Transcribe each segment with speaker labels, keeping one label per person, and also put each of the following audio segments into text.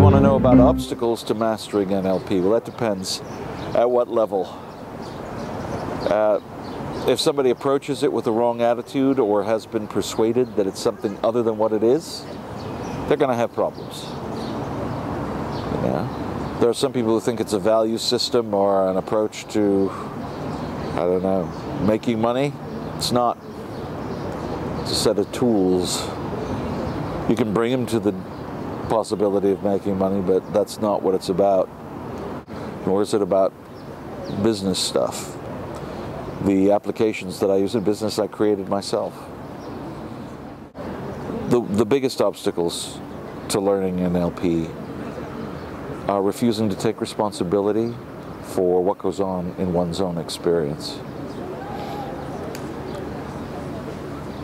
Speaker 1: You want to know about obstacles to mastering NLP? Well, that depends at what level. Uh, if somebody approaches it with the wrong attitude or has been persuaded that it's something other than what it is, they're going to have problems. Yeah. There are some people who think it's a value system or an approach to, I don't know, making money. It's not. It's a set of tools. You can bring them to the possibility of making money, but that's not what it's about. Nor is it about business stuff. The applications that I use in business, I created myself. The, the biggest obstacles to learning NLP are refusing to take responsibility for what goes on in one's own experience.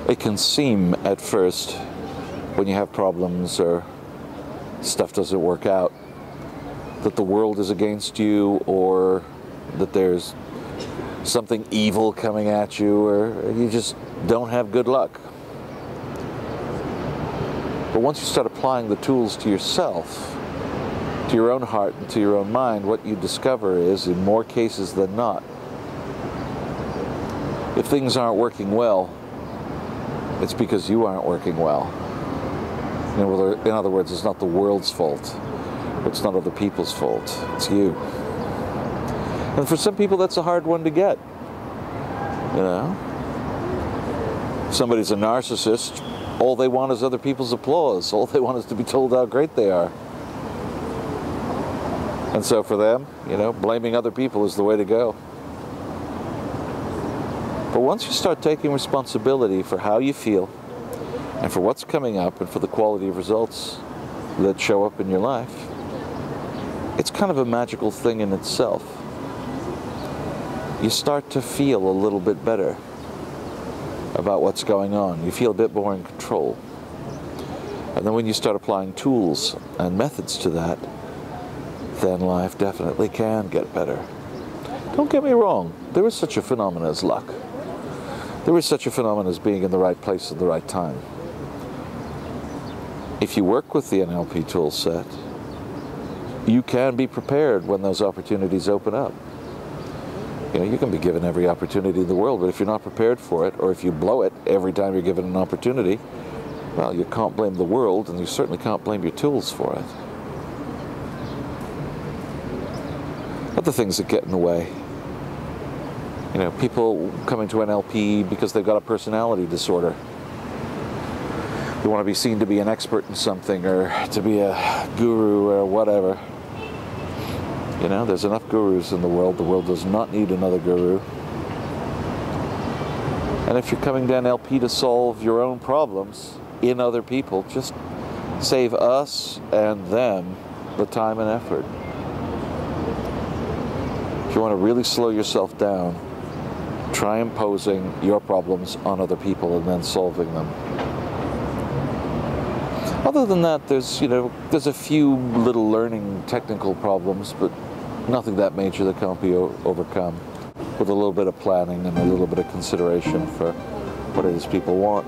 Speaker 1: It can seem at first when you have problems or stuff doesn't work out that the world is against you or that there's something evil coming at you or you just don't have good luck. But once you start applying the tools to yourself, to your own heart and to your own mind, what you discover is, in more cases than not, if things aren't working well, it's because you aren't working well. In other words, it's not the world's fault. It's not other people's fault. It's you. And for some people, that's a hard one to get. You know? If somebody's a narcissist, all they want is other people's applause. All they want is to be told how great they are. And so for them, you know, blaming other people is the way to go. But once you start taking responsibility for how you feel and for what's coming up and for the quality of results that show up in your life, it's kind of a magical thing in itself. You start to feel a little bit better about what's going on. You feel a bit more in control. And then when you start applying tools and methods to that, then life definitely can get better. Don't get me wrong, there is such a phenomenon as luck. There is such a phenomenon as being in the right place at the right time. If you work with the NLP tool set, you can be prepared when those opportunities open up. You know, you can be given every opportunity in the world, but if you're not prepared for it, or if you blow it every time you're given an opportunity, well, you can't blame the world, and you certainly can't blame your tools for it. Other things that get in the way. You know, people coming to NLP because they've got a personality disorder. They want to be seen to be an expert in something or to be a guru or whatever. You know, there's enough gurus in the world. The world does not need another guru. And if you're coming to NLP to solve your own problems in other people, just save us and them the time and effort. If you want to really slow yourself down, try imposing your problems on other people and then solving them. Other than that, there's you know there's a few little learning technical problems, but nothing that major that can't be overcome with a little bit of planning and a little bit of consideration for what it is people want.